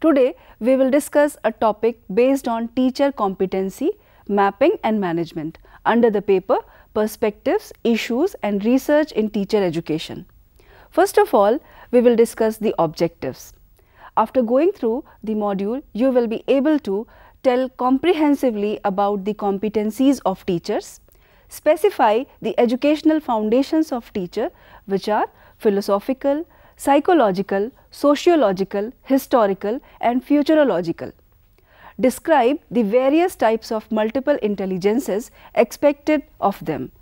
Today, we will discuss a topic based on teacher competency, mapping and management under the paper Perspectives, Issues and Research in Teacher Education. First of all, we will discuss the objectives. After going through the module, you will be able to tell comprehensively about the competencies of teachers, specify the educational foundations of teacher which are philosophical, psychological, sociological, historical and futurological. Describe the various types of multiple intelligences expected of them.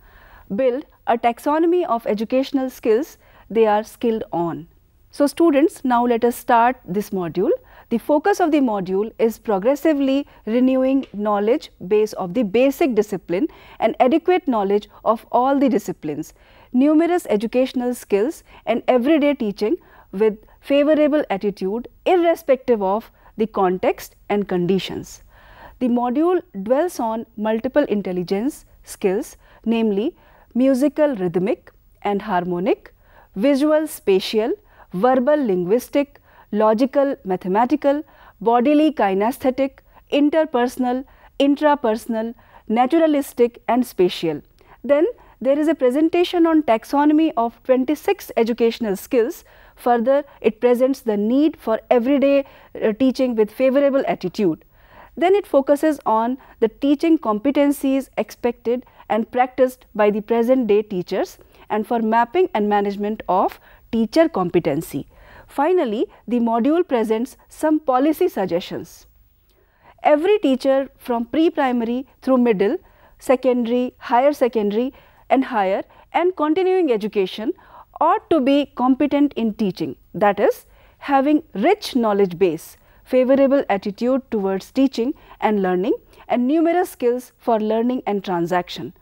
Build a taxonomy of educational skills they are skilled on. So, students now let us start this module. The focus of the module is progressively renewing knowledge base of the basic discipline and adequate knowledge of all the disciplines, numerous educational skills and everyday teaching with favorable attitude irrespective of the context and conditions. The module dwells on multiple intelligence skills namely musical rhythmic and harmonic, visual spatial, verbal linguistic, logical mathematical, bodily kinesthetic, interpersonal, intrapersonal, naturalistic and spatial. Then there is a presentation on taxonomy of 26 educational skills. Further, it presents the need for everyday uh, teaching with favorable attitude. Then it focuses on the teaching competencies expected and practiced by the present day teachers and for mapping and management of teacher competency. Finally, the module presents some policy suggestions. Every teacher from pre-primary through middle, secondary, higher secondary and higher and continuing education ought to be competent in teaching that is having rich knowledge base, favorable attitude towards teaching and learning and numerous skills for learning and transaction.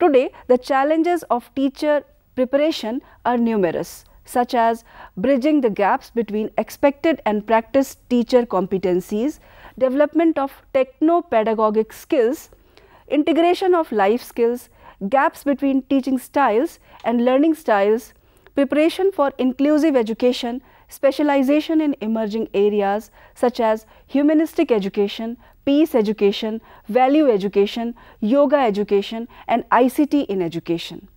Today, the challenges of teacher preparation are numerous such as bridging the gaps between expected and practiced teacher competencies, development of techno-pedagogic skills, integration of life skills, gaps between teaching styles and learning styles, preparation for inclusive education, specialization in emerging areas such as humanistic education, peace education, value education, yoga education and ICT in education.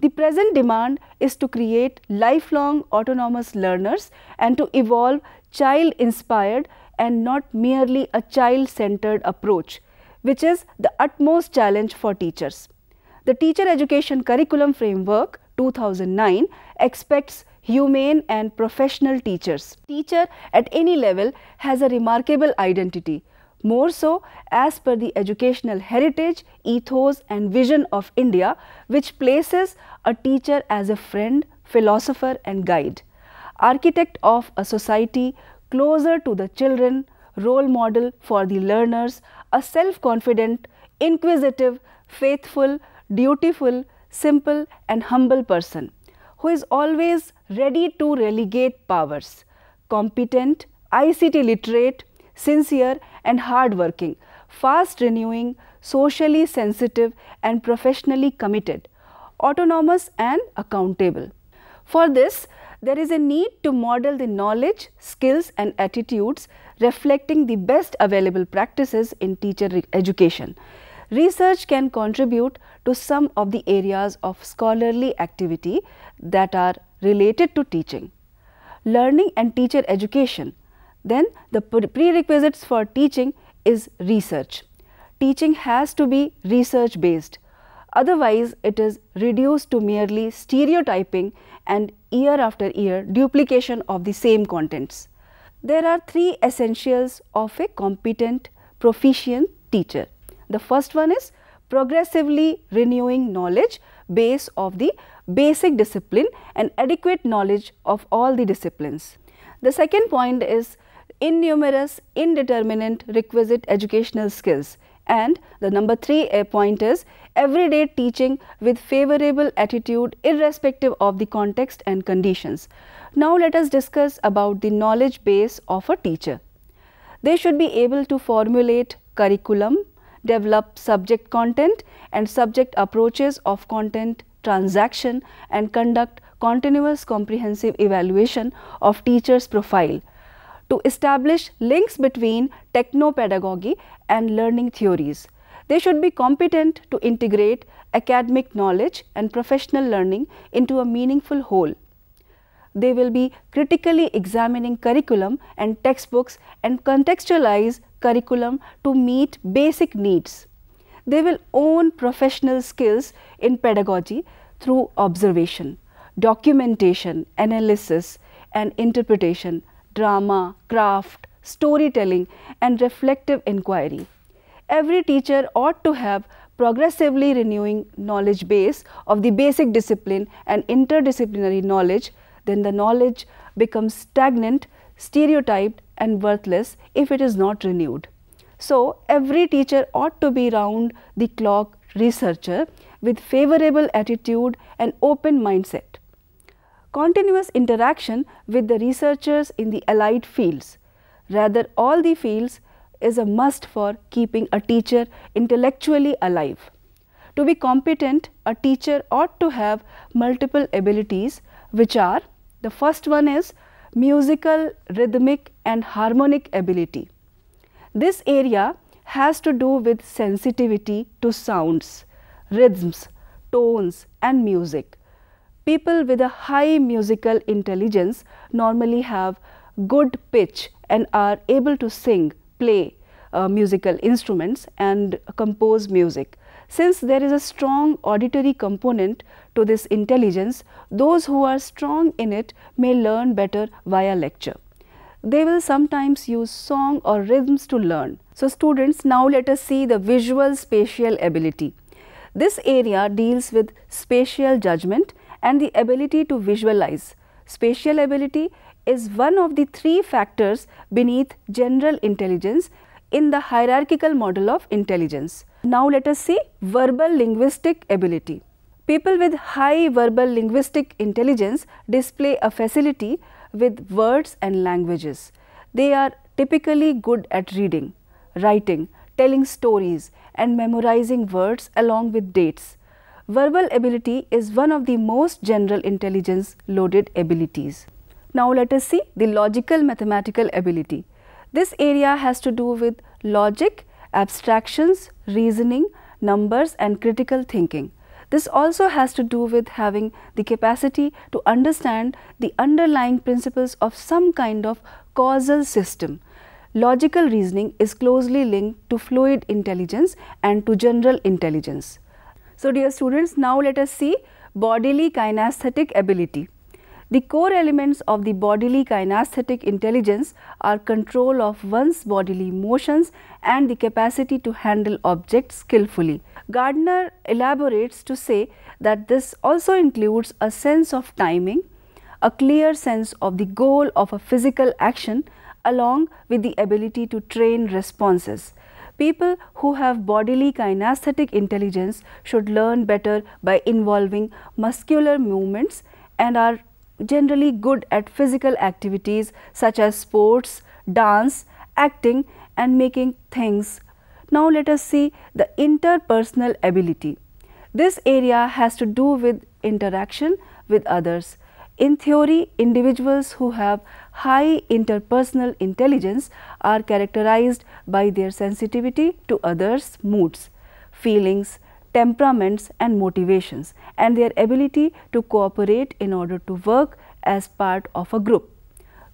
The present demand is to create lifelong autonomous learners and to evolve child inspired and not merely a child centered approach, which is the utmost challenge for teachers. The Teacher Education Curriculum Framework 2009 expects humane and professional teachers. Teacher at any level has a remarkable identity more so as per the educational heritage, ethos and vision of India which places a teacher as a friend, philosopher and guide, architect of a society closer to the children, role model for the learners, a self-confident, inquisitive, faithful, dutiful, simple and humble person who is always ready to relegate powers, competent, ICT literate, sincere and hardworking, fast renewing, socially sensitive and professionally committed, autonomous and accountable. For this, there is a need to model the knowledge, skills and attitudes reflecting the best available practices in teacher education. Research can contribute to some of the areas of scholarly activity that are related to teaching. Learning and teacher education then the prerequisites for teaching is research. Teaching has to be research based. Otherwise, it is reduced to merely stereotyping and year after year duplication of the same contents. There are three essentials of a competent, proficient teacher. The first one is progressively renewing knowledge base of the basic discipline and adequate knowledge of all the disciplines. The second point is innumerous indeterminate requisite educational skills and the number 3 point is everyday teaching with favorable attitude irrespective of the context and conditions. Now let us discuss about the knowledge base of a teacher. They should be able to formulate curriculum, develop subject content and subject approaches of content transaction and conduct continuous comprehensive evaluation of teacher's profile to establish links between techno-pedagogy and learning theories. They should be competent to integrate academic knowledge and professional learning into a meaningful whole. They will be critically examining curriculum and textbooks and contextualize curriculum to meet basic needs. They will own professional skills in pedagogy through observation, documentation, analysis and interpretation, drama, craft, storytelling and reflective inquiry. Every teacher ought to have progressively renewing knowledge base of the basic discipline and interdisciplinary knowledge, then the knowledge becomes stagnant, stereotyped and worthless if it is not renewed. So, every teacher ought to be round the clock researcher with favorable attitude and open mindset. Continuous interaction with the researchers in the allied fields, rather all the fields is a must for keeping a teacher intellectually alive. To be competent, a teacher ought to have multiple abilities which are the first one is musical, rhythmic and harmonic ability. This area has to do with sensitivity to sounds, rhythms, tones and music. People with a high musical intelligence normally have good pitch and are able to sing, play uh, musical instruments and compose music. Since there is a strong auditory component to this intelligence, those who are strong in it may learn better via lecture. They will sometimes use song or rhythms to learn. So, students now let us see the visual spatial ability. This area deals with spatial judgment and the ability to visualize. Spatial ability is one of the three factors beneath general intelligence in the hierarchical model of intelligence. Now let us see verbal linguistic ability. People with high verbal linguistic intelligence display a facility with words and languages. They are typically good at reading, writing, telling stories and memorizing words along with dates. Verbal ability is one of the most general intelligence loaded abilities. Now let us see the logical mathematical ability. This area has to do with logic, abstractions, reasoning, numbers and critical thinking. This also has to do with having the capacity to understand the underlying principles of some kind of causal system. Logical reasoning is closely linked to fluid intelligence and to general intelligence. So, dear students, now let us see bodily kinesthetic ability. The core elements of the bodily kinesthetic intelligence are control of one's bodily motions and the capacity to handle objects skillfully. Gardner elaborates to say that this also includes a sense of timing, a clear sense of the goal of a physical action along with the ability to train responses. People who have bodily kinesthetic intelligence should learn better by involving muscular movements and are generally good at physical activities such as sports, dance, acting and making things. Now let us see the interpersonal ability. This area has to do with interaction with others. In theory, individuals who have high interpersonal intelligence are characterized by their sensitivity to others' moods, feelings, temperaments and motivations and their ability to cooperate in order to work as part of a group.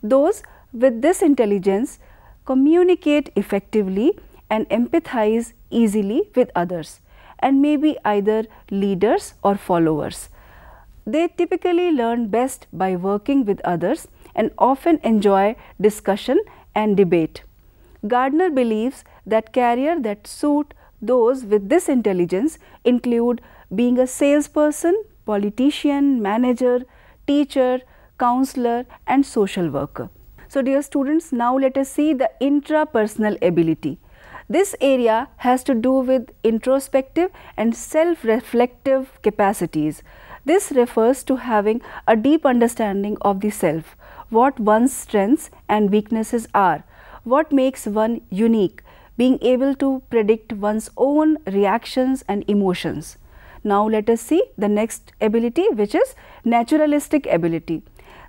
Those with this intelligence communicate effectively and empathize easily with others and may be either leaders or followers. They typically learn best by working with others and often enjoy discussion and debate. Gardner believes that career that suit those with this intelligence include being a salesperson, politician, manager, teacher, counselor and social worker. So, dear students, now let us see the intrapersonal ability. This area has to do with introspective and self-reflective capacities. This refers to having a deep understanding of the self, what one's strengths and weaknesses are, what makes one unique, being able to predict one's own reactions and emotions. Now let us see the next ability which is naturalistic ability.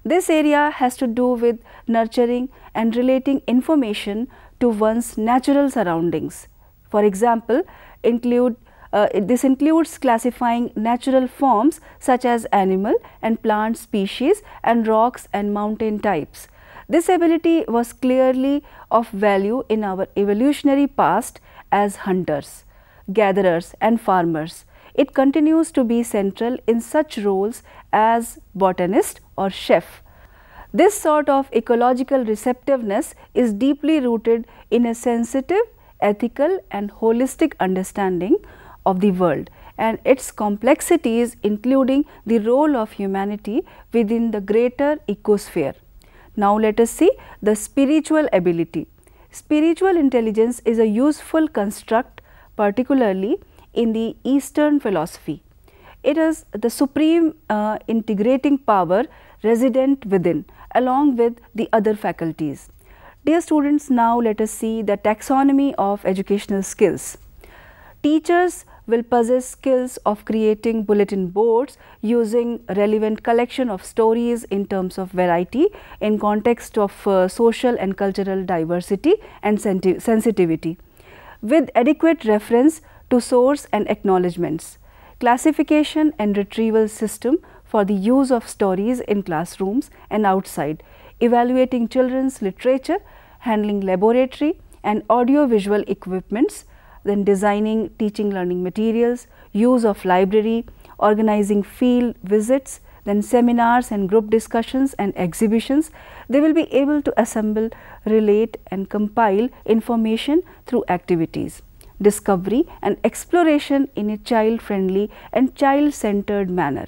This area has to do with nurturing and relating information to one's natural surroundings. For example, include uh, this includes classifying natural forms such as animal and plant species and rocks and mountain types. This ability was clearly of value in our evolutionary past as hunters, gatherers and farmers. It continues to be central in such roles as botanist or chef. This sort of ecological receptiveness is deeply rooted in a sensitive, ethical and holistic understanding of the world and its complexities including the role of humanity within the greater ecosphere. Now, let us see the spiritual ability. Spiritual intelligence is a useful construct particularly in the eastern philosophy. It is the supreme uh, integrating power resident within along with the other faculties. Dear students, now let us see the taxonomy of educational skills. Teachers will possess skills of creating bulletin boards using relevant collection of stories in terms of variety in context of uh, social and cultural diversity and sensitivity with adequate reference to source and acknowledgements, classification and retrieval system for the use of stories in classrooms and outside, evaluating children's literature, handling laboratory and audio visual equipments, then designing teaching learning materials, use of library, organizing field visits, then seminars and group discussions and exhibitions, they will be able to assemble, relate and compile information through activities, discovery and exploration in a child friendly and child centered manner.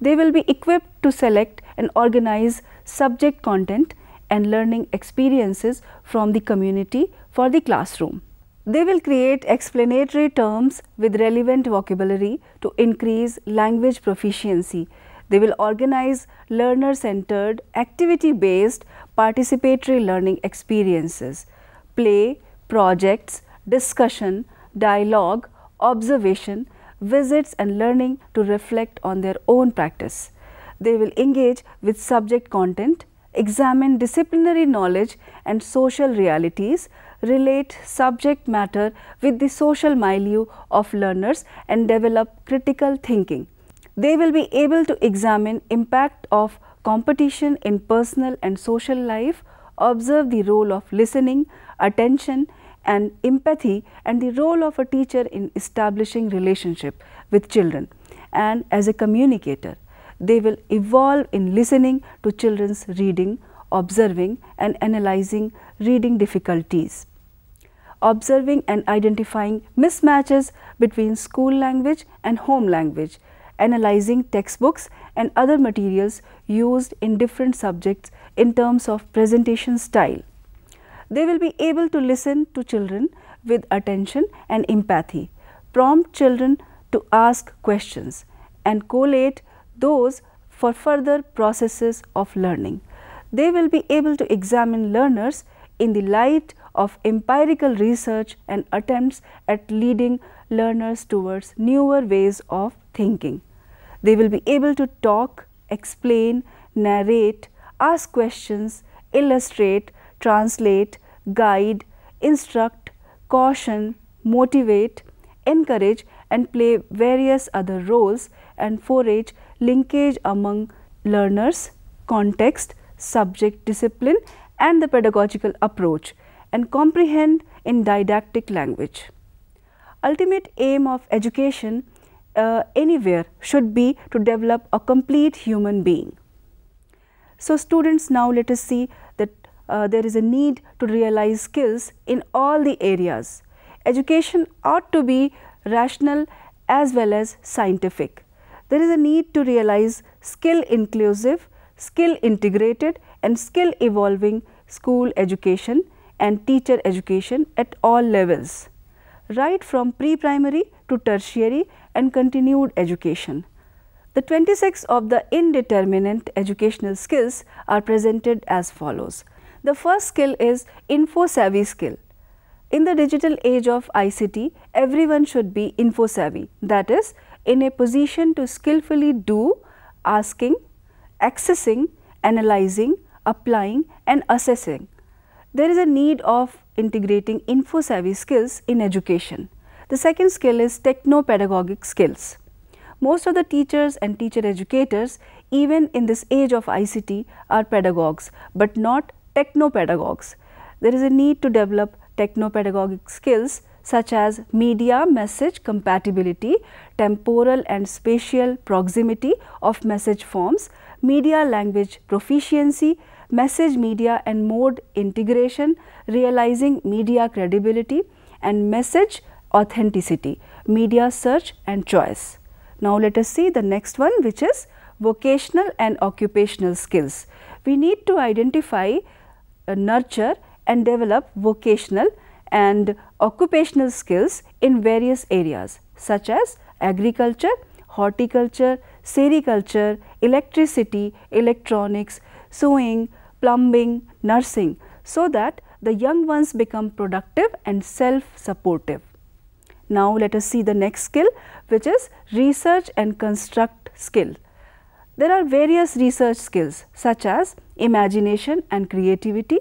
They will be equipped to select and organize subject content and learning experiences from the community for the classroom. They will create explanatory terms with relevant vocabulary to increase language proficiency. They will organize learner centered, activity based participatory learning experiences, play, projects, discussion, dialogue, observation, visits and learning to reflect on their own practice. They will engage with subject content, examine disciplinary knowledge and social realities, relate subject matter with the social milieu of learners and develop critical thinking. They will be able to examine impact of competition in personal and social life, observe the role of listening, attention and empathy and the role of a teacher in establishing relationship with children and as a communicator. They will evolve in listening to children's reading, observing and analyzing reading difficulties observing and identifying mismatches between school language and home language, analyzing textbooks and other materials used in different subjects in terms of presentation style. They will be able to listen to children with attention and empathy, prompt children to ask questions and collate those for further processes of learning. They will be able to examine learners in the light of empirical research and attempts at leading learners towards newer ways of thinking. They will be able to talk, explain, narrate, ask questions, illustrate, translate, guide, instruct, caution, motivate, encourage and play various other roles and forage linkage among learners, context, subject discipline and the pedagogical approach and comprehend in didactic language. Ultimate aim of education uh, anywhere should be to develop a complete human being. So, students now let us see that uh, there is a need to realize skills in all the areas. Education ought to be rational as well as scientific. There is a need to realize skill inclusive, skill integrated and skill evolving school education and teacher education at all levels, right from pre-primary to tertiary and continued education. The 26 of the indeterminate educational skills are presented as follows. The first skill is info savvy skill. In the digital age of ICT, everyone should be info savvy that is in a position to skillfully do, asking, accessing analyzing, applying and assessing. There is a need of integrating info savvy skills in education. The second skill is techno-pedagogic skills. Most of the teachers and teacher educators even in this age of ICT are pedagogues but not techno-pedagogues. There is a need to develop techno-pedagogic skills such as media message compatibility, temporal and spatial proximity of message forms, media language proficiency, message media and mode integration, realizing media credibility and message authenticity, media search and choice. Now, let us see the next one which is vocational and occupational skills. We need to identify, uh, nurture and develop vocational and occupational skills in various areas such as agriculture, horticulture, sericulture, electricity, electronics, sewing, plumbing, nursing so that the young ones become productive and self-supportive. Now, let us see the next skill which is research and construct skill. There are various research skills such as imagination and creativity,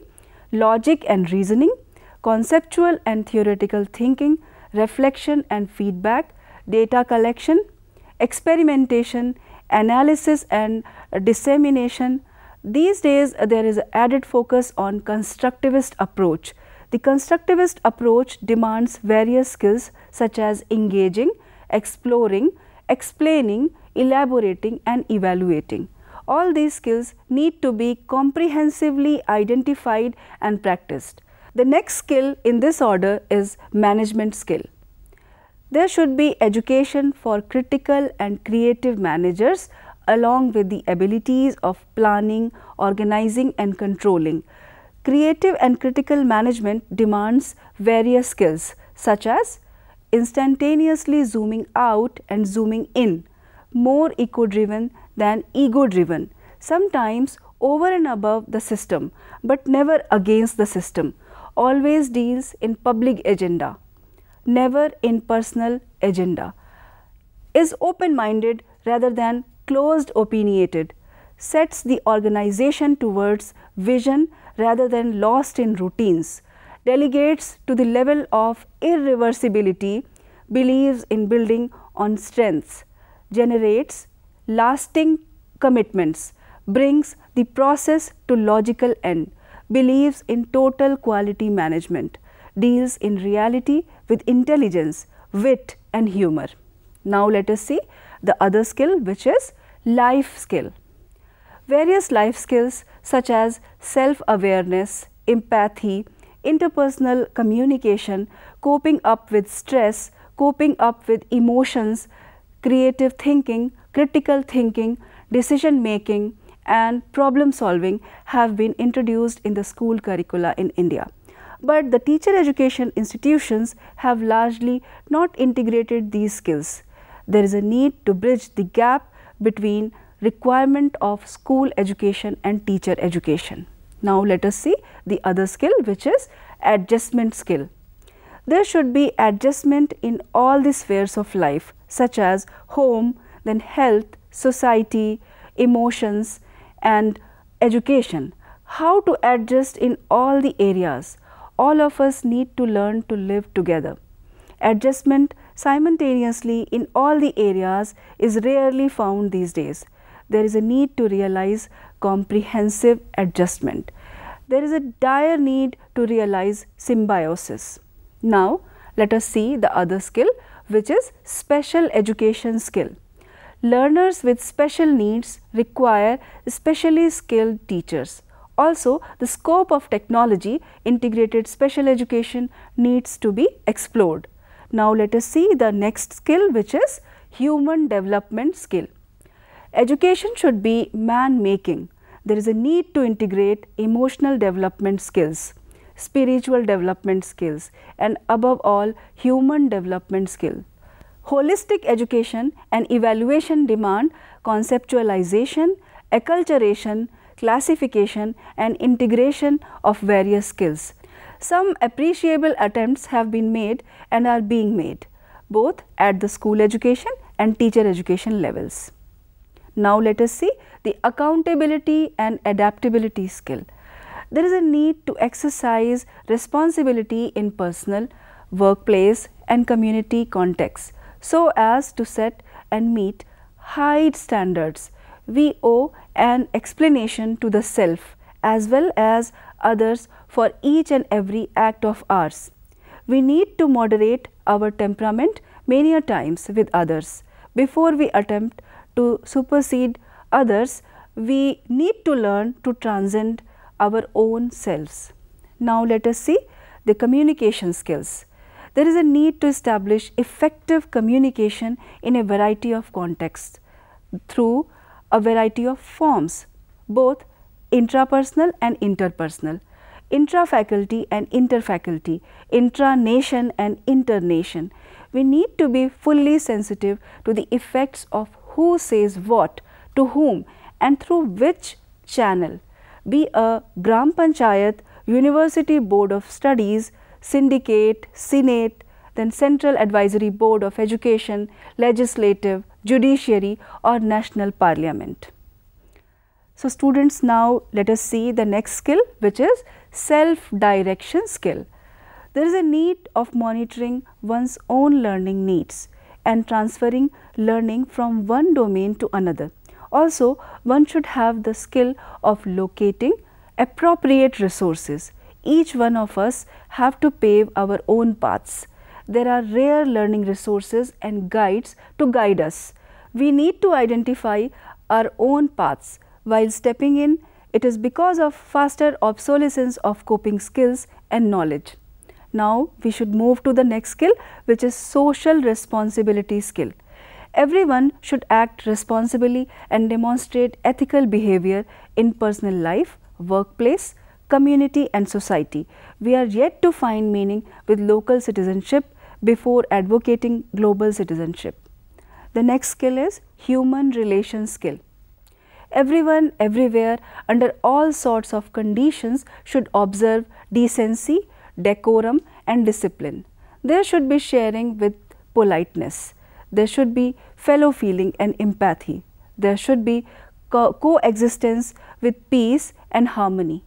logic and reasoning, conceptual and theoretical thinking, reflection and feedback, data collection, experimentation, analysis and dissemination. These days uh, there is added focus on constructivist approach. The constructivist approach demands various skills such as engaging, exploring, explaining, elaborating and evaluating. All these skills need to be comprehensively identified and practiced. The next skill in this order is management skill. There should be education for critical and creative managers along with the abilities of planning, organizing and controlling. Creative and critical management demands various skills such as instantaneously zooming out and zooming in, more eco-driven than ego-driven, sometimes over and above the system, but never against the system, always deals in public agenda never in personal agenda, is open-minded rather than closed opinionated, sets the organization towards vision rather than lost in routines, delegates to the level of irreversibility, believes in building on strengths, generates lasting commitments, brings the process to logical end, believes in total quality management, deals in reality with intelligence, wit and humor. Now, let us see the other skill which is life skill. Various life skills such as self-awareness, empathy, interpersonal communication, coping up with stress, coping up with emotions, creative thinking, critical thinking, decision making and problem solving have been introduced in the school curricula in India but the teacher education institutions have largely not integrated these skills. There is a need to bridge the gap between requirement of school education and teacher education. Now, let us see the other skill which is adjustment skill. There should be adjustment in all the spheres of life such as home, then health, society, emotions and education. How to adjust in all the areas all of us need to learn to live together. Adjustment simultaneously in all the areas is rarely found these days. There is a need to realize comprehensive adjustment. There is a dire need to realize symbiosis. Now, let us see the other skill which is special education skill. Learners with special needs require specially skilled teachers. Also, the scope of technology integrated special education needs to be explored. Now, let us see the next skill which is human development skill. Education should be man making. There is a need to integrate emotional development skills, spiritual development skills and above all human development skill. Holistic education and evaluation demand conceptualization, acculturation, classification and integration of various skills. Some appreciable attempts have been made and are being made both at the school education and teacher education levels. Now let us see the accountability and adaptability skill. There is a need to exercise responsibility in personal, workplace and community contexts so as to set and meet high standards. We owe an explanation to the self as well as others for each and every act of ours. We need to moderate our temperament many a times with others. Before we attempt to supersede others, we need to learn to transcend our own selves. Now, let us see the communication skills. There is a need to establish effective communication in a variety of contexts through a variety of forms, both intrapersonal and interpersonal, intra-faculty and inter-faculty, intra-nation and inter-nation. We need to be fully sensitive to the effects of who says what, to whom and through which channel. Be a Gram Panchayat, University Board of Studies, Syndicate, Senate, then Central Advisory Board of Education, Legislative, Judiciary or National Parliament. So, students now let us see the next skill which is self direction skill. There is a need of monitoring one's own learning needs and transferring learning from one domain to another. Also, one should have the skill of locating appropriate resources. Each one of us have to pave our own paths. There are rare learning resources and guides to guide us. We need to identify our own paths while stepping in. It is because of faster obsolescence of coping skills and knowledge. Now, we should move to the next skill which is social responsibility skill. Everyone should act responsibly and demonstrate ethical behavior in personal life, workplace, community and society. We are yet to find meaning with local citizenship before advocating global citizenship. The next skill is human relation skill. Everyone, everywhere, under all sorts of conditions should observe decency, decorum and discipline. There should be sharing with politeness. There should be fellow feeling and empathy. There should be co coexistence with peace and harmony.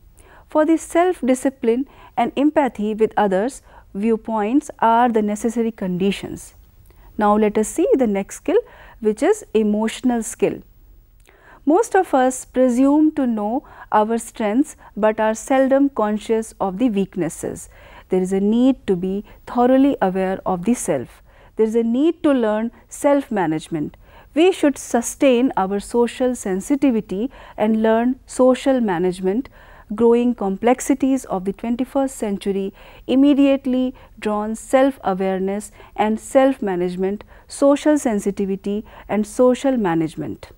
For the self discipline and empathy with others, viewpoints are the necessary conditions. Now, let us see the next skill which is emotional skill. Most of us presume to know our strengths, but are seldom conscious of the weaknesses. There is a need to be thoroughly aware of the self there is a need to learn self management. We should sustain our social sensitivity and learn social management. Growing complexities of the 21st century immediately drawn self awareness and self management, social sensitivity and social management.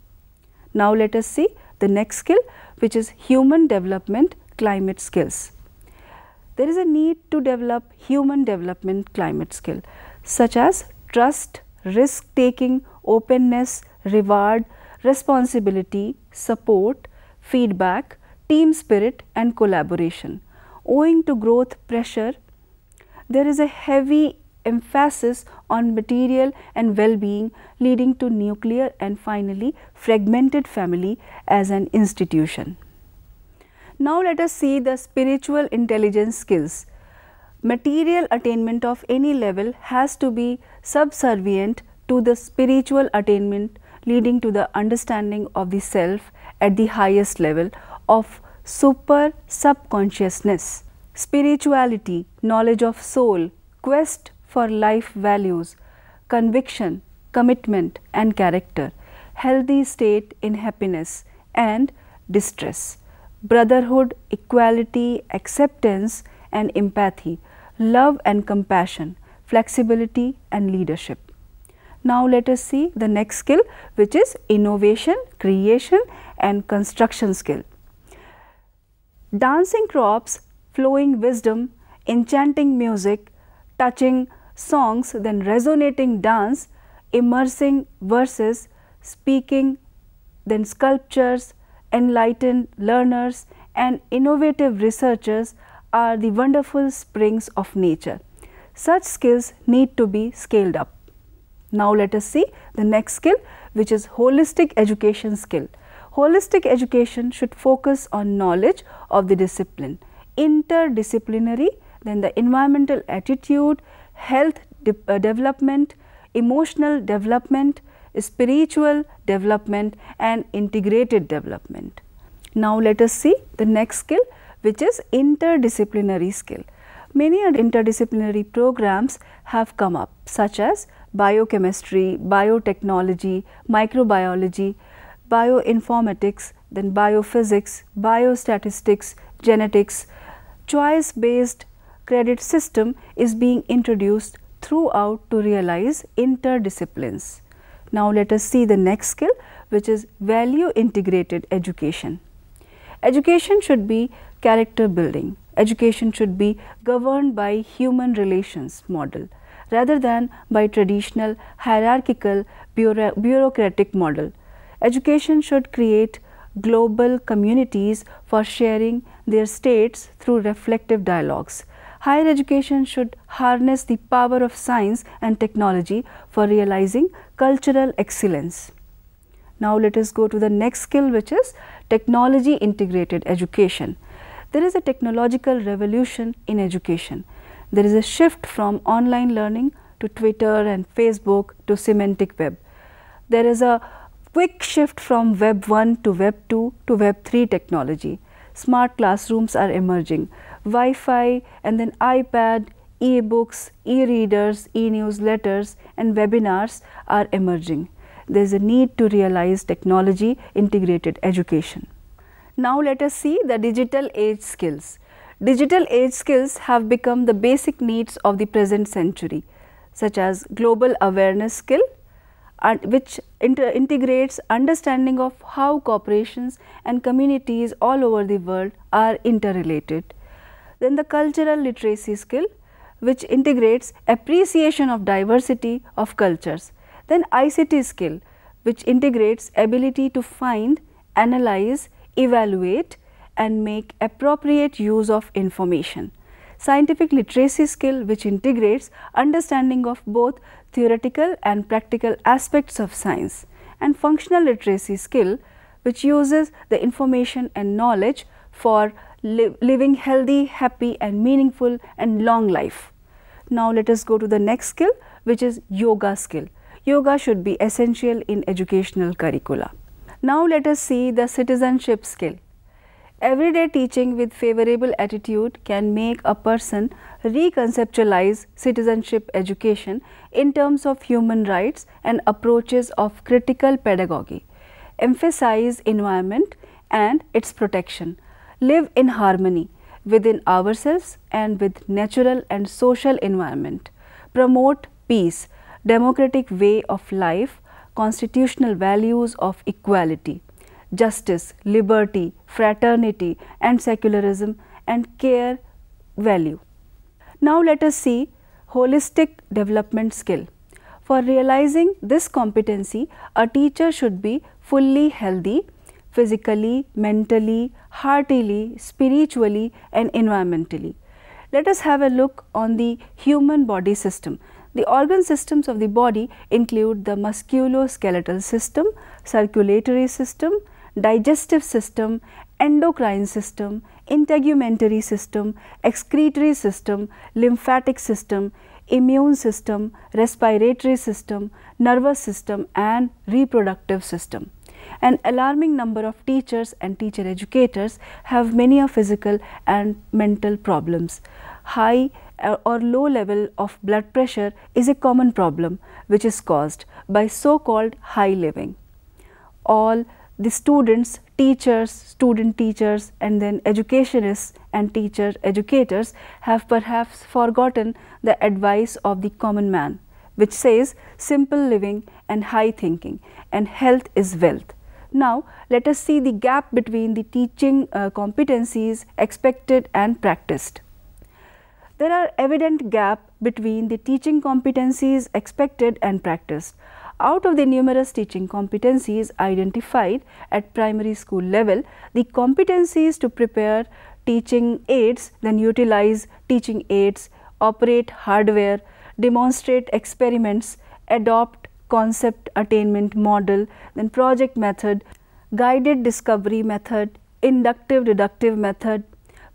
Now, let us see the next skill which is human development climate skills. There is a need to develop human development climate skill such as trust, risk taking, openness, reward, responsibility, support, feedback, team spirit and collaboration. Owing to growth pressure, there is a heavy emphasis on material and well-being leading to nuclear and finally fragmented family as an institution. Now let us see the spiritual intelligence skills material attainment of any level has to be subservient to the spiritual attainment leading to the understanding of the self at the highest level of super subconsciousness. Spirituality, knowledge of soul, quest for life values, conviction, commitment and character, healthy state in happiness and distress, brotherhood, equality, acceptance and empathy love and compassion, flexibility and leadership. Now, let us see the next skill which is innovation, creation and construction skill. Dancing crops, flowing wisdom, enchanting music, touching songs, then resonating dance, immersing verses, speaking, then sculptures, enlightened learners and innovative researchers are the wonderful springs of nature. Such skills need to be scaled up. Now let us see the next skill which is holistic education skill. Holistic education should focus on knowledge of the discipline, interdisciplinary, then the environmental attitude, health de uh, development, emotional development, spiritual development and integrated development. Now let us see the next skill which is interdisciplinary skill. Many interdisciplinary programs have come up such as biochemistry, biotechnology, microbiology, bioinformatics, then biophysics, biostatistics, genetics. Choice based credit system is being introduced throughout to realize interdisciplines. Now let us see the next skill which is value integrated education. Education should be character building. Education should be governed by human relations model rather than by traditional hierarchical bureau bureaucratic model. Education should create global communities for sharing their states through reflective dialogues. Higher education should harness the power of science and technology for realizing cultural excellence. Now let us go to the next skill which is technology integrated education. There is a technological revolution in education. There is a shift from online learning to Twitter and Facebook to semantic web. There is a quick shift from web 1 to web 2 to web 3 technology. Smart classrooms are emerging. Wi-Fi and then iPad, e-books, e-readers, e-newsletters and webinars are emerging there is a need to realize technology integrated education. Now let us see the digital age skills. Digital age skills have become the basic needs of the present century such as global awareness skill which integrates understanding of how corporations and communities all over the world are interrelated. Then the cultural literacy skill which integrates appreciation of diversity of cultures then ICT skill which integrates ability to find, analyze, evaluate and make appropriate use of information. Scientific literacy skill which integrates understanding of both theoretical and practical aspects of science and functional literacy skill which uses the information and knowledge for li living healthy, happy and meaningful and long life. Now let us go to the next skill which is yoga skill yoga should be essential in educational curricula. Now let us see the citizenship skill. Everyday teaching with favorable attitude can make a person reconceptualize citizenship education in terms of human rights and approaches of critical pedagogy, emphasize environment and its protection, live in harmony within ourselves and with natural and social environment, promote peace, democratic way of life, constitutional values of equality, justice, liberty, fraternity and secularism and care value. Now let us see holistic development skill. For realizing this competency, a teacher should be fully healthy physically, mentally, heartily, spiritually and environmentally. Let us have a look on the human body system. The organ systems of the body include the musculoskeletal system, circulatory system, digestive system, endocrine system, integumentary system, excretory system, lymphatic system, immune system, respiratory system, nervous system and reproductive system. An alarming number of teachers and teacher educators have many physical and mental problems. High uh, or low level of blood pressure is a common problem which is caused by so called high living. All the students, teachers, student teachers and then educationists and teacher educators have perhaps forgotten the advice of the common man which says simple living and high thinking and health is wealth. Now, let us see the gap between the teaching uh, competencies expected and practiced there are evident gap between the teaching competencies expected and practiced. Out of the numerous teaching competencies identified at primary school level, the competencies to prepare teaching aids, then utilize teaching aids, operate hardware, demonstrate experiments adopt concept attainment model, then project method, guided discovery method, inductive deductive method,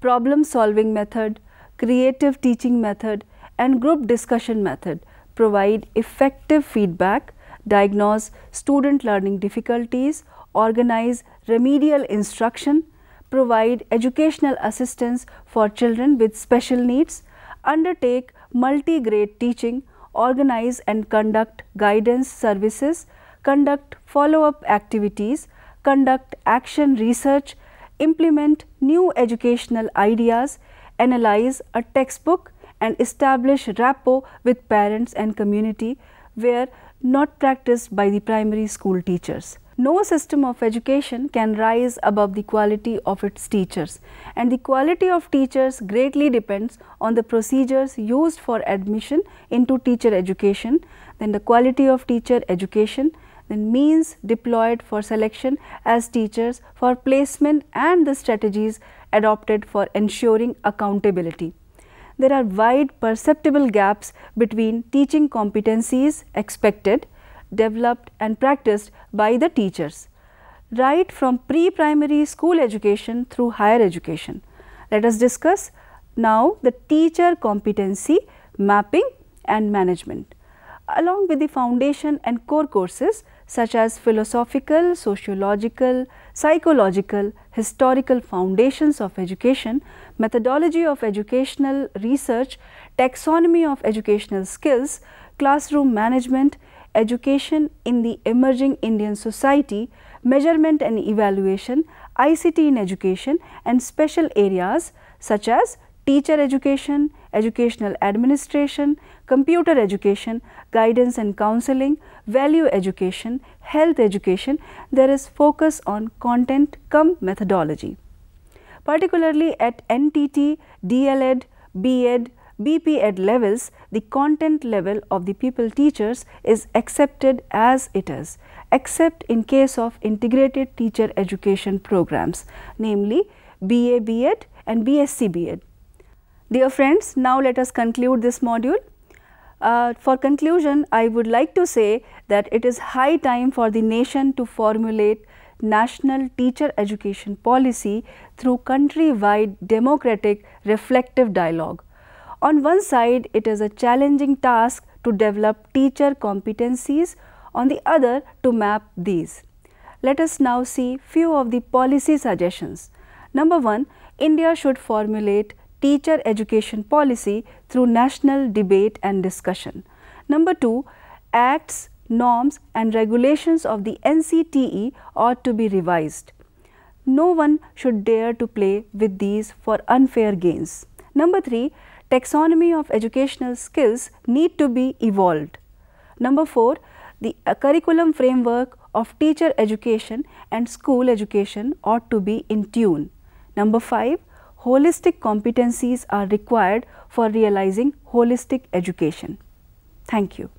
problem solving method, creative teaching method and group discussion method. Provide effective feedback, diagnose student learning difficulties, organize remedial instruction, provide educational assistance for children with special needs, undertake multi-grade teaching, organize and conduct guidance services, conduct follow-up activities, conduct action research, implement new educational ideas, analyze a textbook and establish rapport with parents and community where not practiced by the primary school teachers. No system of education can rise above the quality of its teachers and the quality of teachers greatly depends on the procedures used for admission into teacher education, then the quality of teacher education, then means deployed for selection as teachers for placement and the strategies adopted for ensuring accountability. There are wide perceptible gaps between teaching competencies expected developed and practiced by the teachers, right from pre-primary school education through higher education. Let us discuss now the teacher competency mapping and management. Along with the foundation and core courses such as philosophical, sociological, psychological, historical foundations of education, methodology of educational research, taxonomy of educational skills, classroom management, education in the emerging Indian society, measurement and evaluation, ICT in education and special areas such as teacher education, educational administration, computer education, guidance and counseling, value education, health education, there is focus on content cum methodology. Particularly at NTT, DLED, BEd, BP Ed levels, the content level of the pupil teachers is accepted as it is, except in case of integrated teacher education programs, namely BA BEd and BSc BEd. Dear friends, now let us conclude this module. Uh, for conclusion, I would like to say that it is high time for the nation to formulate national teacher education policy through country-wide democratic reflective dialogue on one side, it is a challenging task to develop teacher competencies, on the other to map these. Let us now see few of the policy suggestions. Number 1, India should formulate teacher education policy through national debate and discussion. Number 2, acts, norms and regulations of the NCTE ought to be revised. No one should dare to play with these for unfair gains. Number 3, taxonomy of educational skills need to be evolved. Number 4, the uh, curriculum framework of teacher education and school education ought to be in tune. Number 5, holistic competencies are required for realizing holistic education. Thank you.